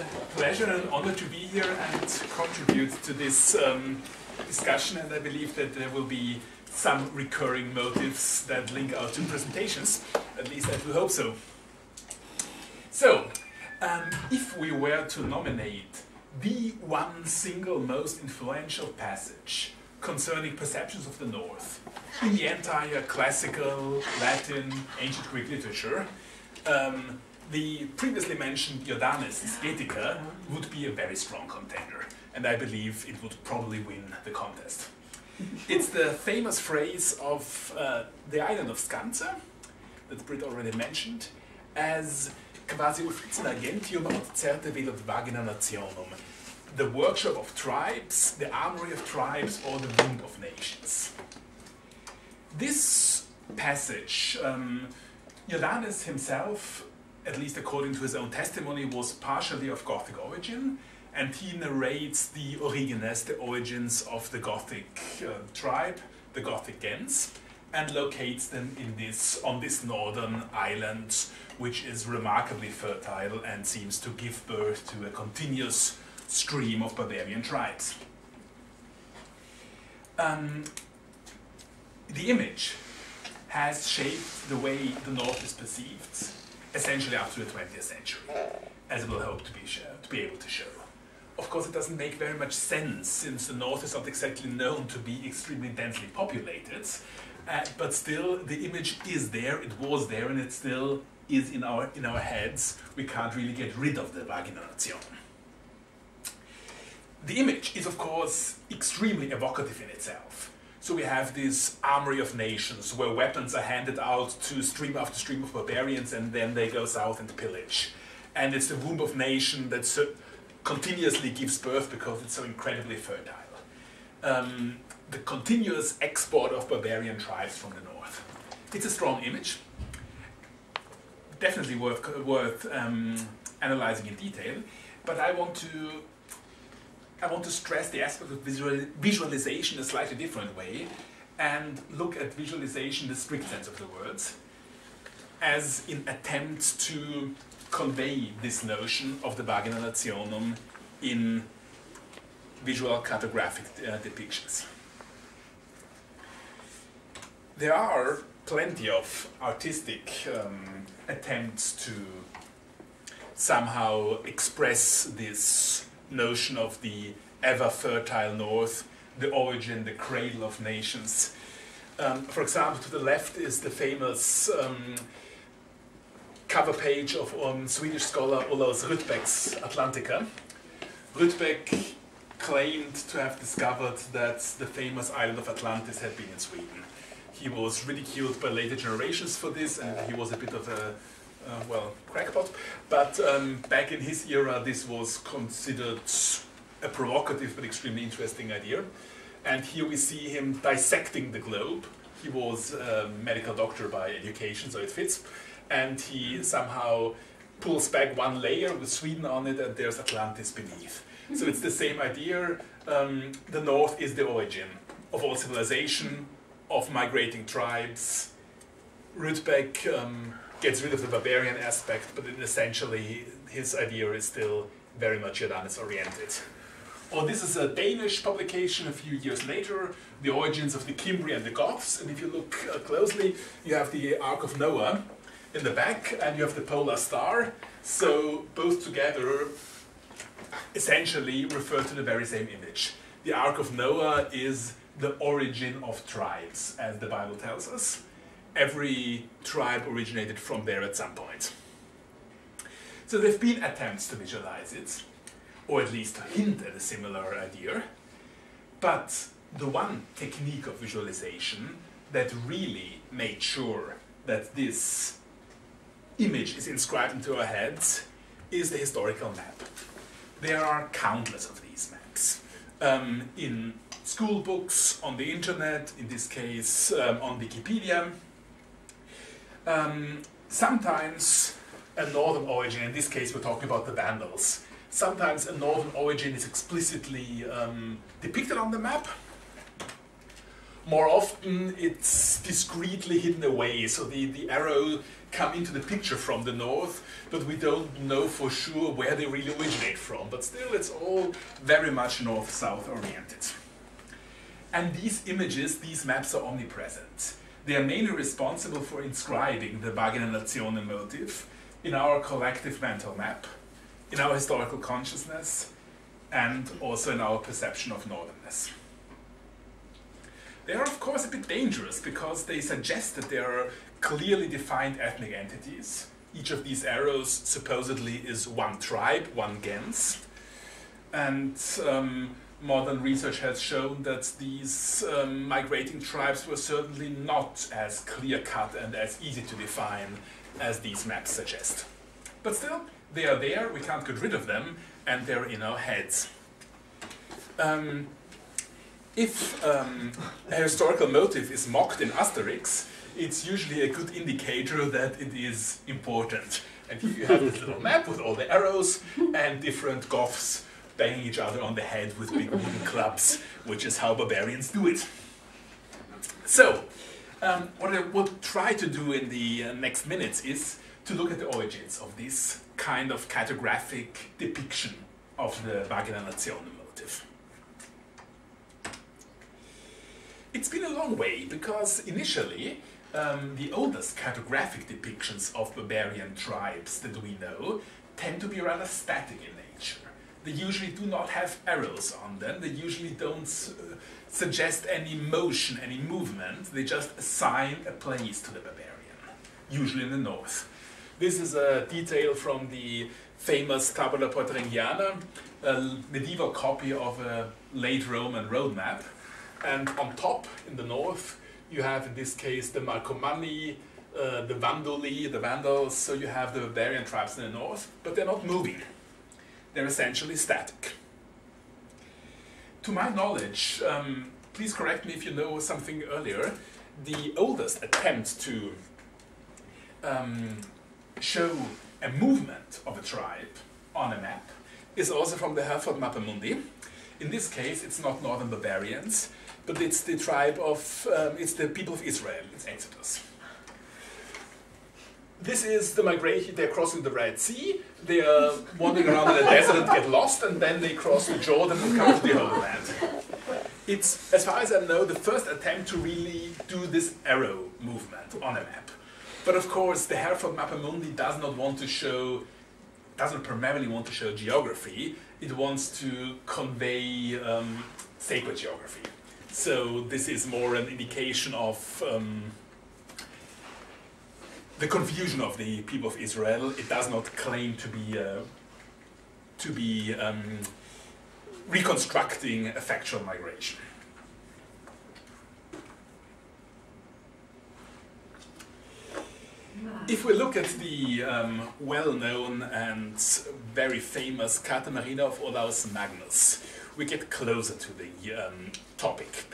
a pleasure and honor to be here and contribute to this um, discussion, and I believe that there will be some recurring motives that link our two presentations. At least I do hope so. So, um, if we were to nominate the one single most influential passage concerning perceptions of the North in the entire classical Latin ancient Greek literature, um, the previously mentioned Jordanes' Getica would be a very strong contender, and I believe it would probably win the contest. It's the famous phrase of uh, the island of Scandza, that Britt already mentioned, as quasi officina gentium aut certe velut vagina nationum, the workshop of tribes, the armory of tribes, or the wound of nations. This passage, um, Jordanes himself at least according to his own testimony, was partially of Gothic origin, and he narrates the origines, the origins of the Gothic uh, tribe, the Gothic Gens, and locates them in this on this northern island, which is remarkably fertile and seems to give birth to a continuous stream of barbarian tribes. Um, the image has shaped the way the North is perceived essentially up to the 20th century, as it will hope to be, show, to be able to show. Of course, it doesn't make very much sense since the North is not exactly known to be extremely densely populated, uh, but still the image is there, it was there, and it still is in our, in our heads. We can't really get rid of the Vagina Nation. The image is, of course, extremely evocative in itself. So we have this armory of nations where weapons are handed out to stream after stream of barbarians and then they go south and pillage. And it's the womb of nation that so continuously gives birth because it's so incredibly fertile. Um, the continuous export of barbarian tribes from the north. It's a strong image, definitely worth, worth um, analyzing in detail, but I want to I want to stress the aspect of visual, visualization a slightly different way and look at visualization in the strict sense of the words as in attempt to convey this notion of the vagina nationum in visual cartographic uh, depictions. There are plenty of artistic um, attempts to somehow express this notion of the ever fertile north, the origin, the cradle of nations. Um, for example, to the left is the famous um, cover page of um, Swedish scholar Olaus Rudbeck's Atlantica. Rudbeck claimed to have discovered that the famous island of Atlantis had been in Sweden. He was ridiculed by later generations for this, and he was a bit of a uh, well, crackpot. But um, back in his era, this was considered a provocative but extremely interesting idea. And here we see him dissecting the globe. He was a medical doctor by education, so it fits. And he somehow pulls back one layer with Sweden on it, and there's Atlantis beneath. So it's the same idea. Um, the north is the origin of all civilization, of migrating tribes. Rudbeck um, gets rid of the barbarian aspect, but essentially his idea is still very much Jordanes oriented. Well, this is a Danish publication a few years later, The Origins of the Cimbri and the Goths, and if you look uh, closely, you have the Ark of Noah in the back, and you have the polar star, so both together essentially refer to the very same image. The Ark of Noah is the origin of tribes, as the Bible tells us every tribe originated from there at some point. So there have been attempts to visualize it, or at least to hint at a similar idea, but the one technique of visualization that really made sure that this image is inscribed into our heads is the historical map. There are countless of these maps. Um, in school books, on the internet, in this case um, on Wikipedia, um, sometimes a northern origin, in this case we're talking about the Vandals, sometimes a northern origin is explicitly um, depicted on the map. More often it's discreetly hidden away, so the, the arrow come into the picture from the north, but we don't know for sure where they really originate from. But still, it's all very much north-south oriented. And these images, these maps are omnipresent. They are mainly responsible for inscribing the Vagina Nationum motive in our collective mental map, in our historical consciousness, and also in our perception of northernness. They are, of course, a bit dangerous because they suggest that there are clearly defined ethnic entities. Each of these arrows supposedly is one tribe, one gens. And um, modern research has shown that these um, migrating tribes were certainly not as clear cut and as easy to define as these maps suggest. But still, they are there, we can't get rid of them, and they're in our heads. Um, if um, a historical motive is mocked in Asterix, it's usually a good indicator that it is important. And here you have this little map with all the arrows and different Goths banging each other on the head with big wooden clubs, which is how barbarians do it. So, um, what I will try to do in the uh, next minutes is to look at the origins of this kind of cartographic depiction of the Vagina Nationum motive. It's been a long way because initially um, the oldest cartographic depictions of barbarian tribes that we know tend to be rather static in nature. They usually do not have arrows on them, they usually don't uh, suggest any motion, any movement, they just assign a place to the barbarian, usually in the north. This is a detail from the famous Tabula Peutingeriana, a medieval copy of a late Roman road map. And on top, in the north, you have in this case the Marcomanni, uh, the Vanduli, the Vandals, so you have the barbarian tribes in the north, but they're not moving. They're essentially static. To my knowledge, um, please correct me if you know something earlier, the oldest attempt to um, show a movement of a tribe on a map is also from the Hereford Mappamundi. In this case, it's not northern barbarians, but it's the tribe of, um, it's the people of Israel, it's Exodus. This is the migration, they're crossing the Red Sea, they are wandering around in the desert and get lost, and then they cross the Jordan and come to the Holy Land. It's, as far as I know, the first attempt to really do this arrow movement on a map. But of course, the Hereford Mappamundi does not want to show, doesn't primarily want to show geography, it wants to convey um, sacred geography. So this is more an indication of um, the confusion of the people of Israel. It does not claim to be uh, to be um, reconstructing a factual migration. If we look at the um, well-known and very famous Carta Marina of Olaus Magnus, we get closer to the um, topic.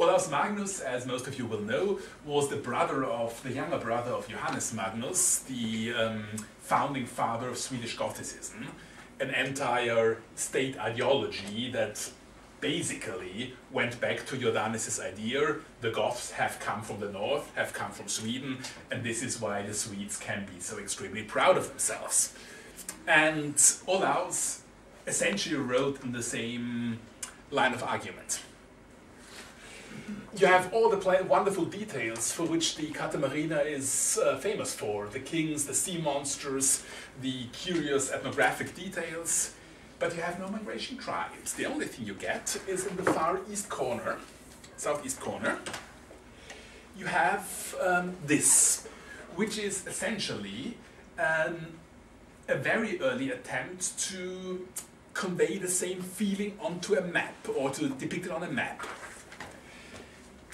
Olaus Magnus, as most of you will know, was the brother of, the younger brother of Johannes Magnus, the um, founding father of Swedish Gothicism, an entire state ideology that basically went back to Jordanes' idea, the Goths have come from the north, have come from Sweden, and this is why the Swedes can be so extremely proud of themselves. And Olaus essentially wrote in the same line of argument. You have all the wonderful details for which the Carta Marina is uh, famous for, the kings, the sea monsters, the curious ethnographic details, but you have no migration tribes. The only thing you get is in the far east corner, southeast corner, you have um, this, which is essentially um, a very early attempt to convey the same feeling onto a map or to depict it on a map.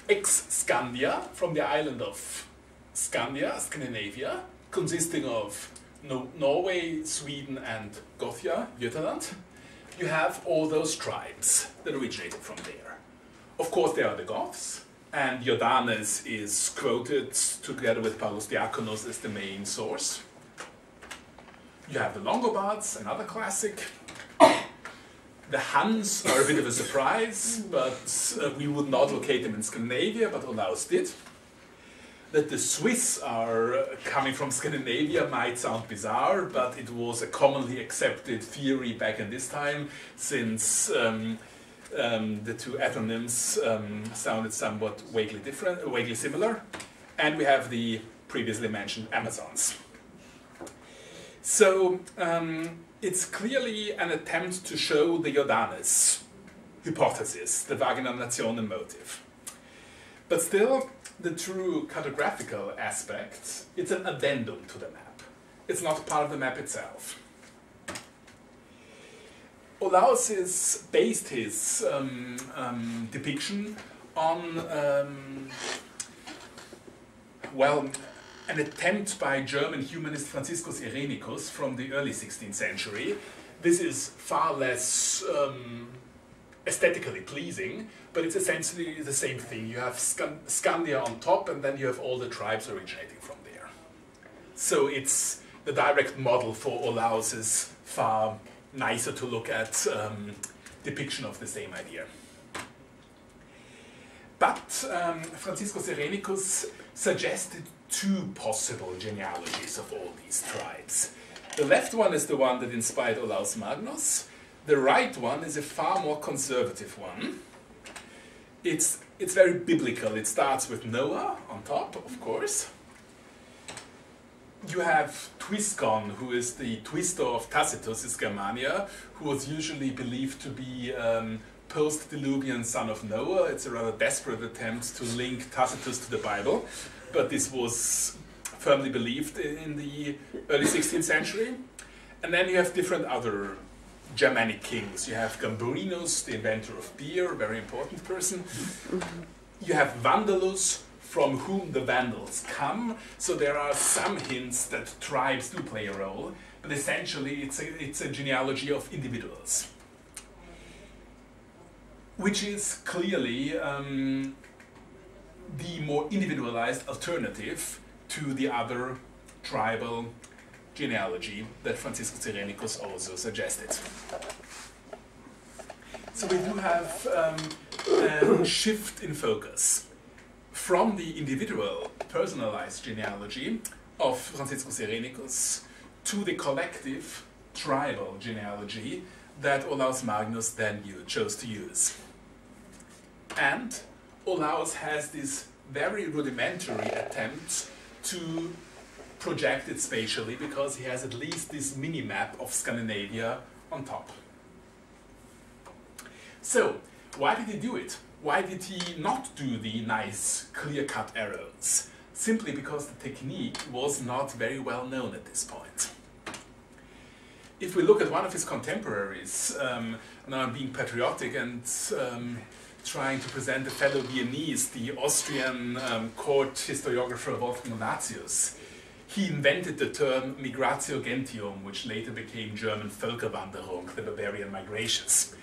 Ex-Scandia, from the island of Scandia, Scandinavia, consisting of no Norway, Sweden and Gothia, Götaland, you have all those tribes that originated from there. Of course, there are the Goths, and Jordanes is quoted together with Paulus Diakonos as the main source. You have the Longobards, another classic. The Huns are a bit of a surprise, but uh, we would not locate them in Scandinavia, but Olaus did. that the Swiss are coming from Scandinavia might sound bizarre, but it was a commonly accepted theory back in this time, since um, um, the two ethnonyms um, sounded somewhat vaguely different, vaguely similar. And we have the previously mentioned Amazons. So um, it's clearly an attempt to show the Jordanes hypothesis, the Vagina Nationum motive. But still, the true cartographical aspect, it's an addendum to the map. It's not part of the map itself. Olaus based his um, um, depiction on, um, well, an attempt by German humanist Franziskus Irenicus from the early 16th century. This is far less um, aesthetically pleasing, but it's essentially the same thing. You have Scandia on top, and then you have all the tribes originating from there. So it's the direct model for Olaus is far nicer to look at um, depiction of the same idea. But um, Franziskus Irenicus suggested two possible genealogies of all these tribes. The left one is the one that inspired Olaus Magnus. The right one is a far more conservative one. It's, it's very biblical. It starts with Noah on top, of course. You have Twiscon, who is the Tuisto of Tacitus, is Germania, who was usually believed to be um, post-Diluvian son of Noah. It's a rather desperate attempt to link Tacitus to the Bible but this was firmly believed in the early 16th century. And then you have different other Germanic kings. You have Gambrinus, the inventor of beer, very important person. You have Vandalus, from whom the Vandals come. So there are some hints that tribes do play a role, but essentially it's a, it's a genealogy of individuals. Which is clearly um, the more individualized alternative to the other tribal genealogy that Franciscus Irenicus also suggested. So we do have um, a shift in focus from the individual, personalized genealogy of Franciscus Irenicus to the collective, tribal genealogy that Olaus Magnus then chose to use. And Olaus has this very rudimentary attempt to project it spatially because he has at least this mini map of Scandinavia on top. So, why did he do it? Why did he not do the nice clear-cut arrows? Simply because the technique was not very well known at this point. If we look at one of his contemporaries, um, now I'm being patriotic and um, trying to present a fellow Viennese, the Austrian um, court historiographer Wolfgang Lazius. He invented the term migratio gentium, which later became German Völkerwanderung, the barbarian migrations.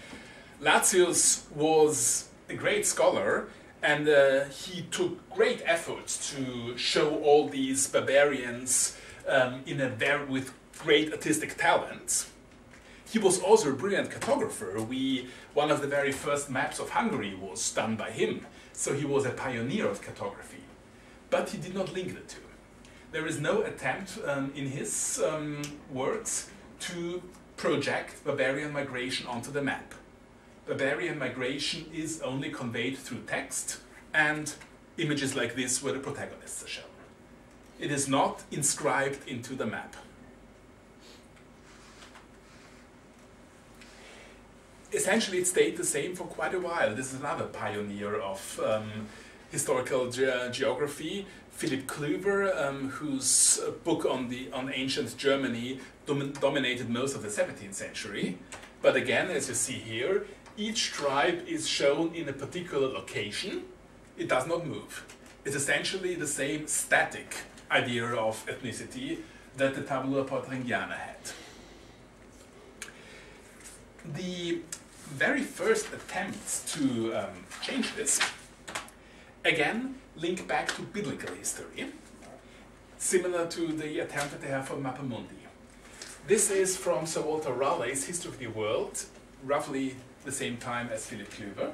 Lazius was a great scholar and uh, he took great efforts to show all these barbarians um, in a very, with great artistic talent. He was also a brilliant cartographer. We, one of the very first maps of Hungary was done by him, so he was a pioneer of cartography. But he did not link the two. There is no attempt um, in his um, works to project barbarian migration onto the map. Barbarian migration is only conveyed through text and images like this where the protagonists are shown. It is not inscribed into the map. Essentially it stayed the same for quite a while. This is another pioneer of um, historical ge geography, Philip Clüver, um, whose book on, the, on ancient Germany dom dominated most of the 17th century. But again, as you see here, each tribe is shown in a particular location. It does not move. It's essentially the same static idea of ethnicity that the Tabula Peutingeriana had. The very first attempts to um, change this, again, link back to biblical history, similar to the attempt that they have for Mappamundi. This is from Sir Walter Raleigh's History of the World, roughly the same time as Philip Clüver.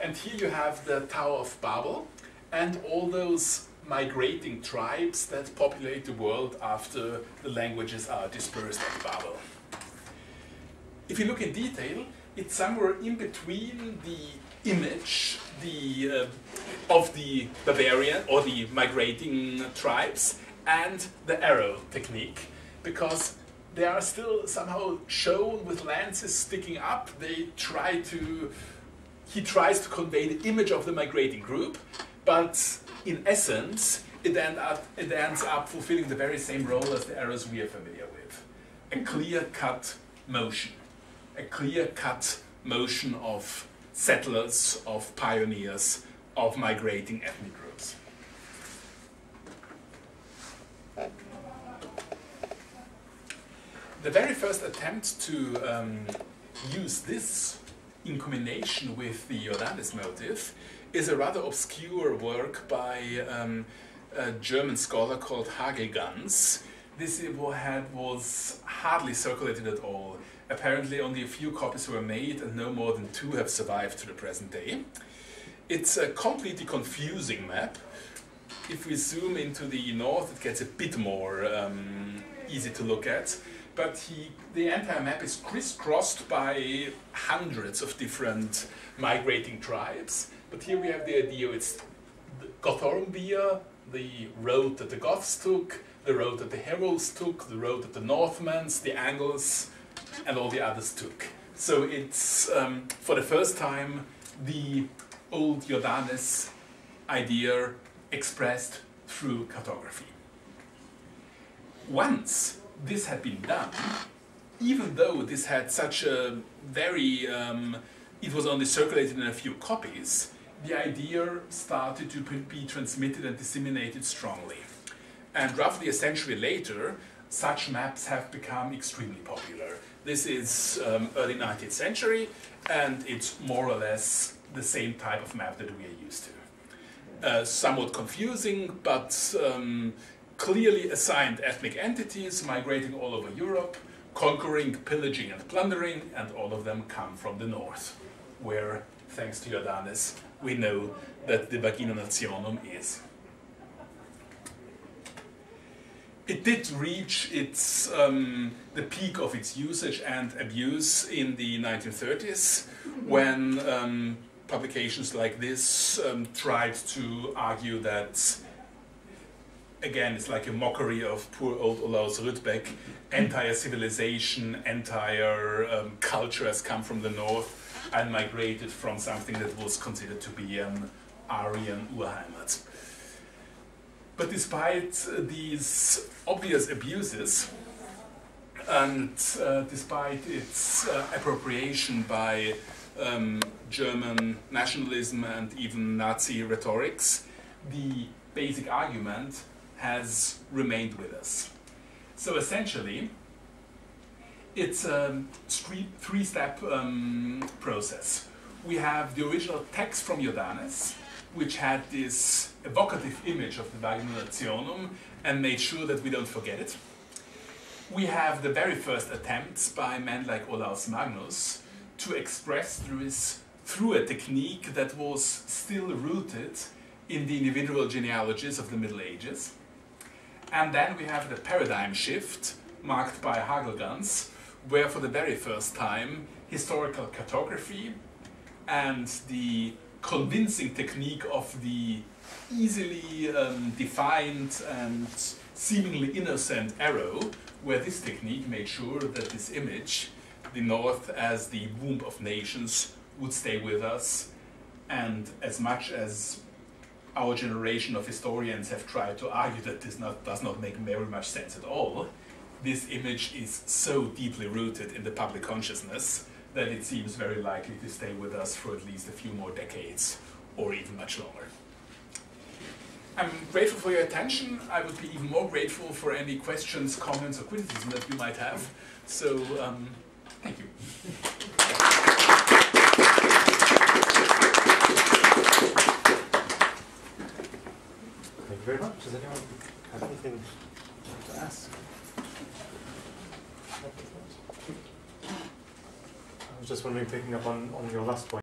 And here you have the Tower of Babel and all those migrating tribes that populate the world after the languages are dispersed at Babel. If you look in detail, it's somewhere in between the image the, uh, of the barbarian or the migrating tribes and the arrow technique because they are still somehow shown with lances sticking up. They try to, he tries to convey the image of the migrating group, but in essence, it, end up, it ends up fulfilling the very same role as the arrows we are familiar with. A clear-cut motion. A clear-cut motion of settlers, of pioneers, of migrating ethnic groups. The very first attempt to um, use this in combination with the Jordanes motif is a rather obscure work by um, a German scholar called Hagelgans. This had, was hardly circulated at all. Apparently only a few copies were made and no more than two have survived to the present day. It's a completely confusing map. If we zoom into the north, it gets a bit more um, easy to look at but he, the entire map is crisscrossed by hundreds of different migrating tribes. But here we have the idea it's Gothorum via, the road that the Goths took, the road that the Heralds took, the road that the Northmans, the Angles, and all the others took. So it's, um, for the first time, the old Jordanes idea expressed through cartography. Once this had been done, even though this had such a very, um, it was only circulated in a few copies, the idea started to be transmitted and disseminated strongly. And roughly a century later, such maps have become extremely popular. This is um, early 19th century, and it's more or less the same type of map that we are used to. Uh, somewhat confusing, but um, clearly assigned ethnic entities migrating all over Europe, conquering, pillaging, and plundering, and all of them come from the north, where, thanks to Jordanes, we know that the Vagina Nationum is. It did reach its, um, the peak of its usage and abuse in the 1930s, when um, publications like this um, tried to argue that again, it's like a mockery of poor old Olaus Rudbeck. Entire civilization, entire um, culture has come from the north and migrated from something that was considered to be an Aryan Urheimat. But despite these obvious abuses, and uh, despite its uh, appropriation by um, German nationalism and even Nazi rhetorics, the basic argument has remained with us. So essentially, it's a three-step um, process. We have the original text from Jordanes, which had this evocative image of the Vagina Nationum and made sure that we don't forget it. We have the very first attempts by men like Olaus Magnus to express through, his, through a technique that was still rooted in the individual genealogies of the Middle Ages. And then we have the paradigm shift marked by Hagelgans, where for the very first time historical cartography and the convincing technique of the easily um, defined and seemingly innocent arrow, where this technique made sure that this image, the North as the womb of nations, would stay with us. And as much as our generation of historians have tried to argue that this not, does not make very much sense at all, this image is so deeply rooted in the public consciousness that it seems very likely to stay with us for at least a few more decades or even much longer. I'm grateful for your attention. I would be even more grateful for any questions, comments, or criticism that you might have. So, um, thank you. Thank you very much. Does anyone have anything to ask? I was just wondering, picking up on, on your last point.